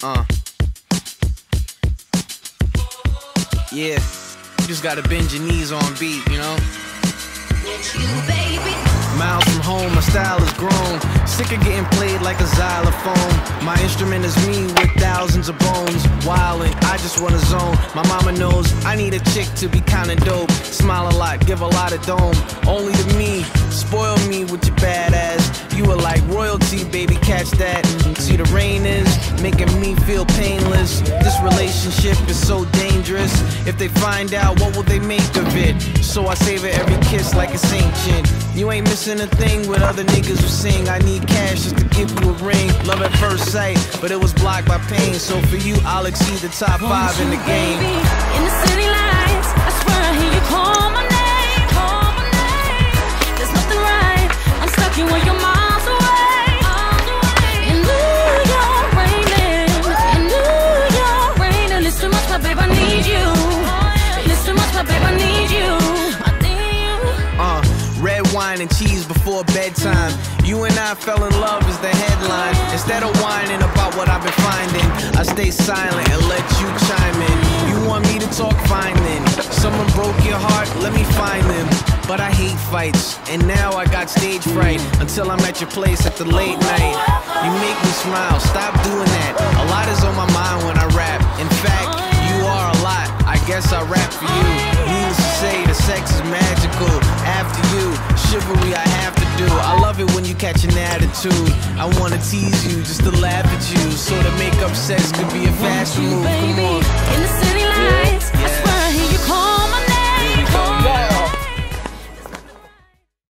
Uh. Yeah, you just gotta bend your knees on beat, you know? Miles from home, my style is grown. Sick of getting played like a xylophone. My instrument is me with thousands of bones. Wildin', I just wanna zone. My mama knows I need a chick to be kinda dope. Smile a lot, give a lot of dome. Only to me, catch that. See, the rain is making me feel painless. This relationship is so dangerous. If they find out, what will they make of it? So I savor every kiss like it's ancient. You ain't missing a thing with other niggas who sing. I need cash just to give you a ring. Love at first sight, but it was blocked by pain. So for you, I'll exceed the top five in the game. In the city wine and cheese before bedtime. You and I fell in love is the headline. Instead of whining about what I've been finding, I stay silent and let you chime in. You want me to talk fine then? Someone broke your heart, let me find them. But I hate fights, and now I got stage fright until I'm at your place at the late night. You make me smile, stop doing that. A lot is on my mind when do. I love it when you catch an attitude. I wanna tease you just to laugh at you. So to make up sex could be a you, move.